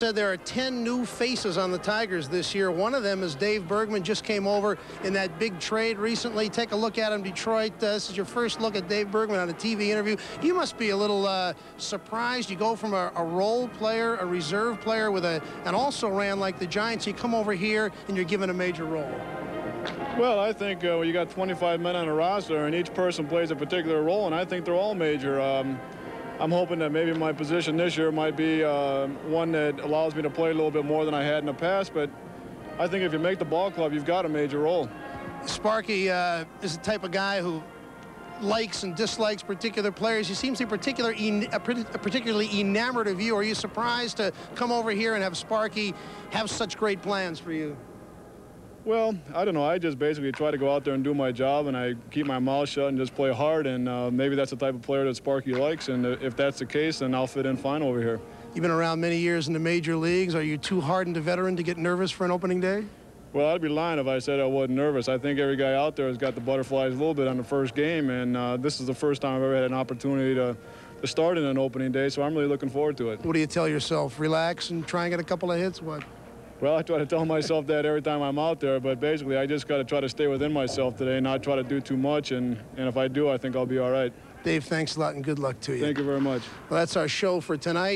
said there are 10 new faces on the Tigers this year. One of them is Dave Bergman, just came over in that big trade recently. Take a look at him, Detroit. Uh, this is your first look at Dave Bergman on a TV interview. You must be a little uh, surprised. You go from a, a, role player, a reserve player with a, and also ran like the Giants. You come over here and you're given a major role. Well, I think uh, you got 25 men on a roster, and each person plays a particular role, and I think they're all major. Um, I'm hoping that maybe my position this year might be uh, one that allows me to play a little bit more than I had in the past. But I think if you make the ball club, you've got a major role. Sparky uh, is the type of guy who likes and dislikes particular players. He seems to be particular particularly enamored of you. Are you surprised to come over here and have Sparky have such great plans for you? Well, I don't know. I just basically try to go out there and do my job, and I keep my mouth shut and just play hard. And uh, maybe that's the type of player that Sparky likes. And if that's the case, then I'll fit in fine over here. You've been around many years in the major leagues. Are you too hardened a veteran to get nervous for an opening day? Well, I'd be lying if I said I wasn't nervous. I think every guy out there has got the butterflies a little bit on the first game, and uh, this is the first time I've ever had an opportunity to, to start in an opening day, so I'm really looking forward to it. What do you tell yourself? Relax and try and get a couple of hits? What? Well, I try to tell myself that every time I'm out there, but basically I just got to try to stay within myself today, not try to do too much, and, and if I do, I think I'll be all right. Dave, thanks a lot and good luck to you. Thank you very much. Well, that's our show for tonight.